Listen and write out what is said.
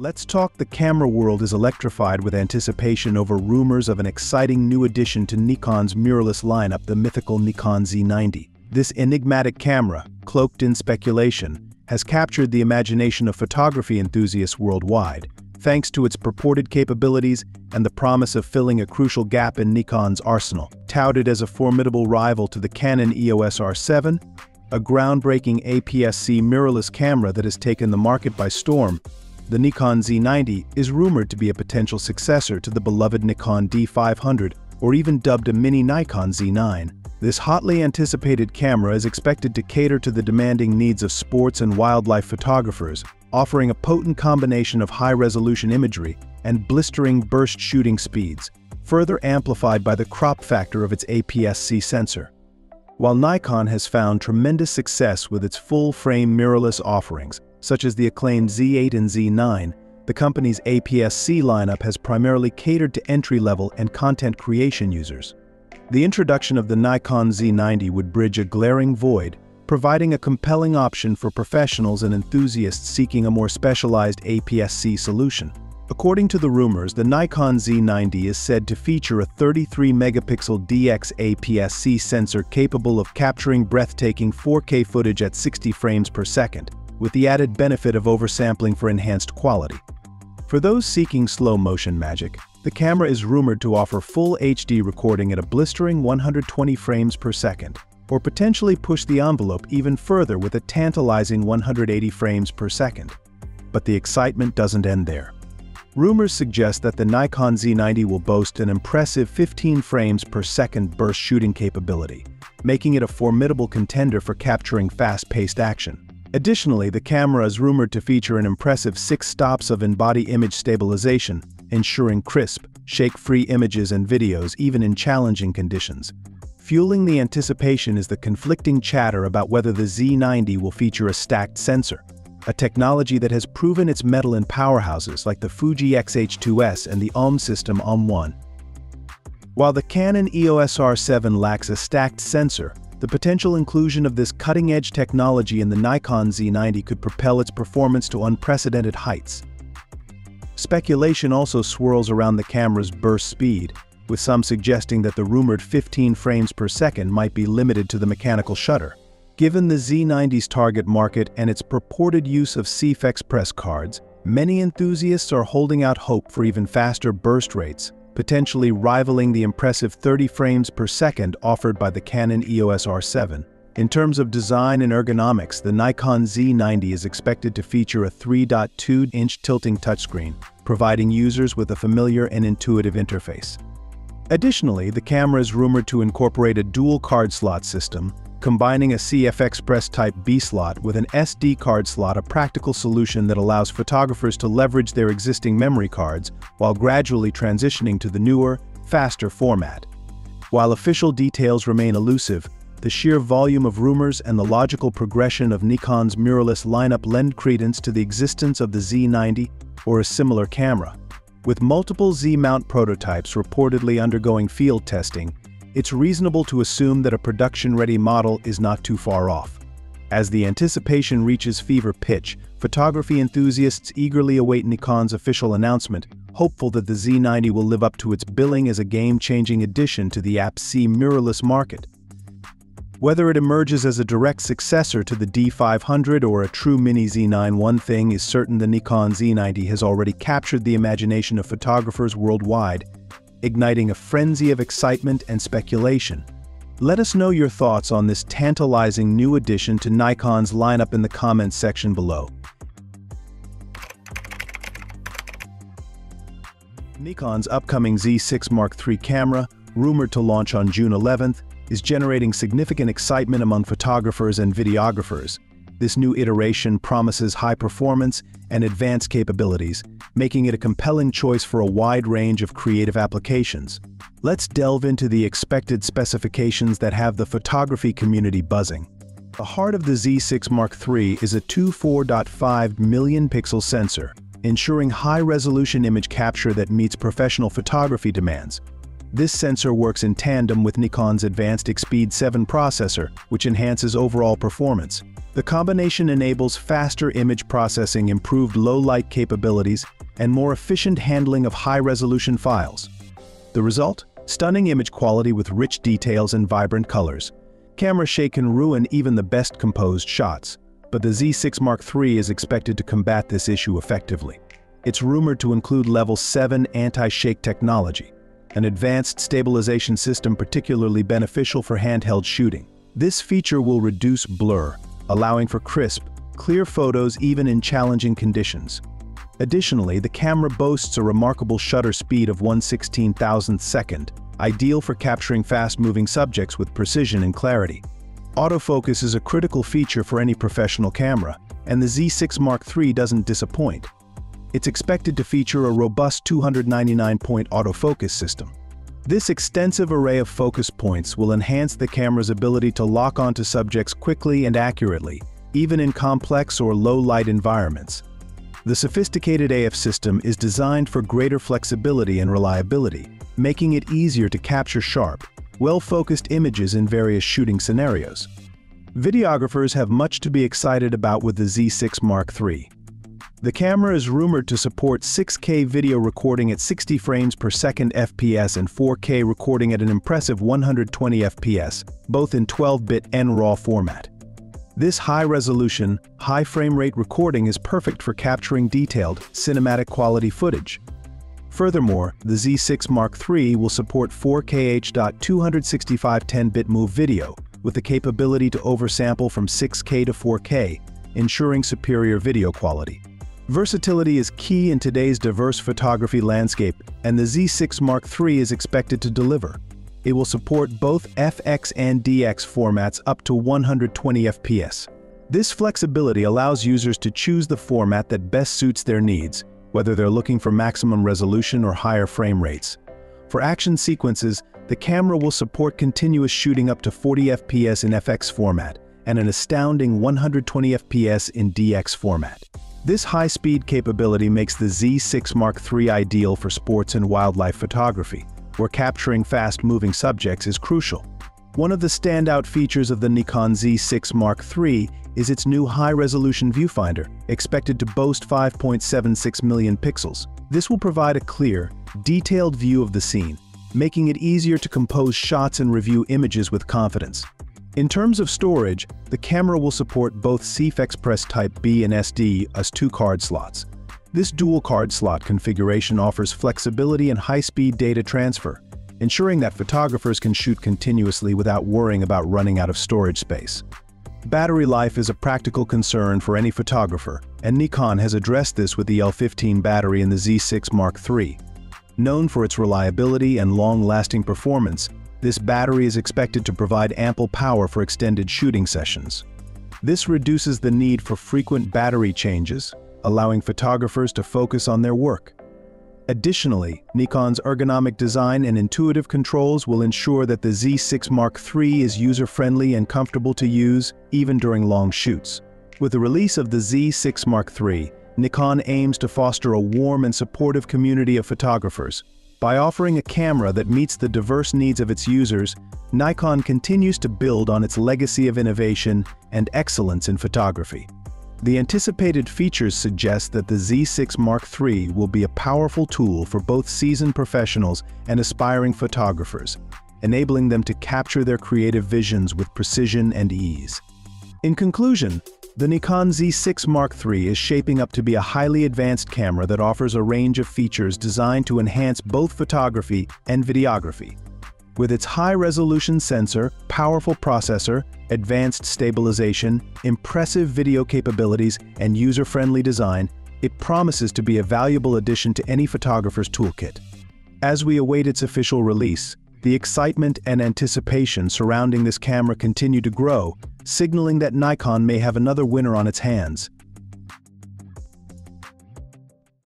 Let's talk the camera world is electrified with anticipation over rumors of an exciting new addition to Nikon's mirrorless lineup, the mythical Nikon Z90. This enigmatic camera, cloaked in speculation, has captured the imagination of photography enthusiasts worldwide, thanks to its purported capabilities and the promise of filling a crucial gap in Nikon's arsenal. Touted as a formidable rival to the Canon EOS R7, a groundbreaking APS-C mirrorless camera that has taken the market by storm, the Nikon Z90 is rumored to be a potential successor to the beloved Nikon D500 or even dubbed a mini Nikon Z9. This hotly anticipated camera is expected to cater to the demanding needs of sports and wildlife photographers, offering a potent combination of high-resolution imagery and blistering burst shooting speeds, further amplified by the crop factor of its APS-C sensor. While Nikon has found tremendous success with its full-frame mirrorless offerings, such as the acclaimed Z8 and Z9, the company's APS-C lineup has primarily catered to entry-level and content creation users. The introduction of the Nikon Z90 would bridge a glaring void, providing a compelling option for professionals and enthusiasts seeking a more specialized APS-C solution. According to the rumors, the Nikon Z90 is said to feature a 33-megapixel DX APS-C sensor capable of capturing breathtaking 4K footage at 60 frames per second, with the added benefit of oversampling for enhanced quality. For those seeking slow motion magic, the camera is rumored to offer full HD recording at a blistering 120 frames per second, or potentially push the envelope even further with a tantalizing 180 frames per second. But the excitement doesn't end there. Rumors suggest that the Nikon Z90 will boast an impressive 15 frames per second burst shooting capability, making it a formidable contender for capturing fast-paced action. Additionally, the camera is rumored to feature an impressive six stops of in-body image stabilization, ensuring crisp, shake-free images and videos even in challenging conditions. Fueling the anticipation is the conflicting chatter about whether the Z90 will feature a stacked sensor, a technology that has proven its mettle in powerhouses like the Fuji X-H2S and the OM system OM1. While the Canon EOS R7 lacks a stacked sensor, the potential inclusion of this cutting-edge technology in the Nikon Z90 could propel its performance to unprecedented heights. Speculation also swirls around the camera's burst speed, with some suggesting that the rumored 15 frames per second might be limited to the mechanical shutter. Given the Z90's target market and its purported use of CF Express cards, many enthusiasts are holding out hope for even faster burst rates, potentially rivaling the impressive 30 frames per second offered by the Canon EOS R7. In terms of design and ergonomics, the Nikon Z90 is expected to feature a 3.2-inch tilting touchscreen, providing users with a familiar and intuitive interface. Additionally, the camera is rumored to incorporate a dual card slot system, combining a CF Express Type B slot with an SD card slot a practical solution that allows photographers to leverage their existing memory cards while gradually transitioning to the newer, faster format. While official details remain elusive, the sheer volume of rumors and the logical progression of Nikon's mirrorless lineup lend credence to the existence of the Z90 or a similar camera. With multiple Z-mount prototypes reportedly undergoing field testing, it's reasonable to assume that a production-ready model is not too far off. As the anticipation reaches fever pitch, photography enthusiasts eagerly await Nikon's official announcement, hopeful that the Z90 will live up to its billing as a game-changing addition to the APS-C mirrorless market. Whether it emerges as a direct successor to the D500 or a true mini Z9 one thing is certain the Nikon Z90 has already captured the imagination of photographers worldwide igniting a frenzy of excitement and speculation. Let us know your thoughts on this tantalizing new addition to Nikon's lineup in the comments section below. Nikon's upcoming Z6 Mark III camera, rumored to launch on June 11th, is generating significant excitement among photographers and videographers, this new iteration promises high performance and advanced capabilities, making it a compelling choice for a wide range of creative applications. Let's delve into the expected specifications that have the photography community buzzing. The heart of the Z6 Mark III is a 24.5 million pixel sensor, ensuring high-resolution image capture that meets professional photography demands. This sensor works in tandem with Nikon's advanced Expeed 7 processor, which enhances overall performance. The combination enables faster image processing, improved low-light capabilities, and more efficient handling of high-resolution files. The result? Stunning image quality with rich details and vibrant colors. Camera shake can ruin even the best composed shots, but the Z6 Mark III is expected to combat this issue effectively. It's rumored to include level 7 anti-shake technology, an advanced stabilization system particularly beneficial for handheld shooting. This feature will reduce blur, allowing for crisp, clear photos even in challenging conditions. Additionally, the camera boasts a remarkable shutter speed of 1/16,000th second, ideal for capturing fast-moving subjects with precision and clarity. Autofocus is a critical feature for any professional camera, and the Z6 Mark III doesn't disappoint. It's expected to feature a robust 299-point autofocus system. This extensive array of focus points will enhance the camera's ability to lock onto subjects quickly and accurately, even in complex or low-light environments. The sophisticated AF system is designed for greater flexibility and reliability, making it easier to capture sharp, well-focused images in various shooting scenarios. Videographers have much to be excited about with the Z6 Mark III. The camera is rumored to support 6K video recording at 60 frames per second FPS and 4K recording at an impressive 120 FPS, both in 12-bit and RAW format. This high-resolution, high-frame-rate recording is perfect for capturing detailed, cinematic quality footage. Furthermore, the Z6 Mark III will support 4K H.265 10-bit MOV video, with the capability to oversample from 6K to 4K, ensuring superior video quality. Versatility is key in today's diverse photography landscape, and the Z6 Mark III is expected to deliver. It will support both FX and DX formats up to 120 FPS. This flexibility allows users to choose the format that best suits their needs, whether they're looking for maximum resolution or higher frame rates. For action sequences, the camera will support continuous shooting up to 40 FPS in FX format and an astounding 120 FPS in DX format. This high-speed capability makes the Z6 Mark III ideal for sports and wildlife photography, where capturing fast-moving subjects is crucial. One of the standout features of the Nikon Z6 Mark III is its new high-resolution viewfinder, expected to boast 5.76 million pixels. This will provide a clear, detailed view of the scene, making it easier to compose shots and review images with confidence. In terms of storage, the camera will support both CF Express Type B and SD as two card slots. This dual card slot configuration offers flexibility and high-speed data transfer, ensuring that photographers can shoot continuously without worrying about running out of storage space. Battery life is a practical concern for any photographer, and Nikon has addressed this with the L15 battery in the Z6 Mark III. Known for its reliability and long-lasting performance, this battery is expected to provide ample power for extended shooting sessions. This reduces the need for frequent battery changes, allowing photographers to focus on their work. Additionally, Nikon's ergonomic design and intuitive controls will ensure that the Z6 Mark III is user-friendly and comfortable to use even during long shoots. With the release of the Z6 Mark III, Nikon aims to foster a warm and supportive community of photographers, by offering a camera that meets the diverse needs of its users, Nikon continues to build on its legacy of innovation and excellence in photography. The anticipated features suggest that the Z6 Mark III will be a powerful tool for both seasoned professionals and aspiring photographers, enabling them to capture their creative visions with precision and ease. In conclusion, the Nikon Z6 Mark III is shaping up to be a highly advanced camera that offers a range of features designed to enhance both photography and videography. With its high-resolution sensor, powerful processor, advanced stabilization, impressive video capabilities, and user-friendly design, it promises to be a valuable addition to any photographer's toolkit. As we await its official release, the excitement and anticipation surrounding this camera continue to grow, signaling that Nikon may have another winner on its hands.